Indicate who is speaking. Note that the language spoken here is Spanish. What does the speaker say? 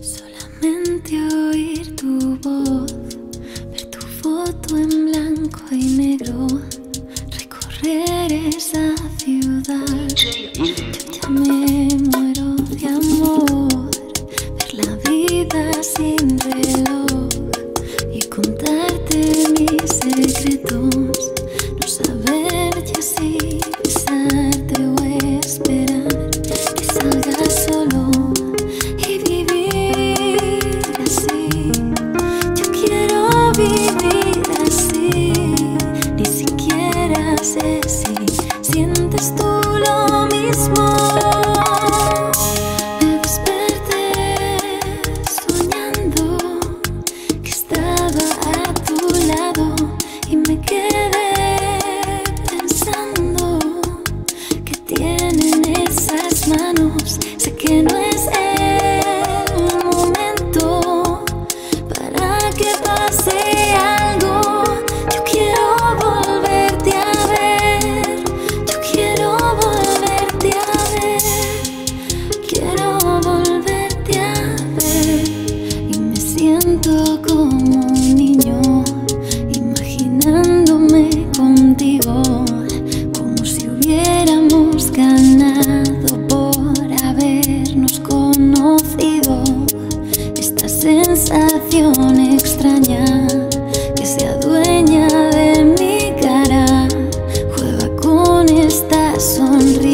Speaker 1: Solamente oír tu voz, ver tu foto en blanco y negro, recorrer esa ciudad. Yo si sientes tú lo mismo. Me desperté soñando que estaba a tu lado y me quedé pensando que tienen esas manos. Sé que no Como un niño, imaginándome contigo, como si hubiéramos ganado por habernos conocido. Esta sensación extraña que se adueña de mi cara, juega con esta sonrisa.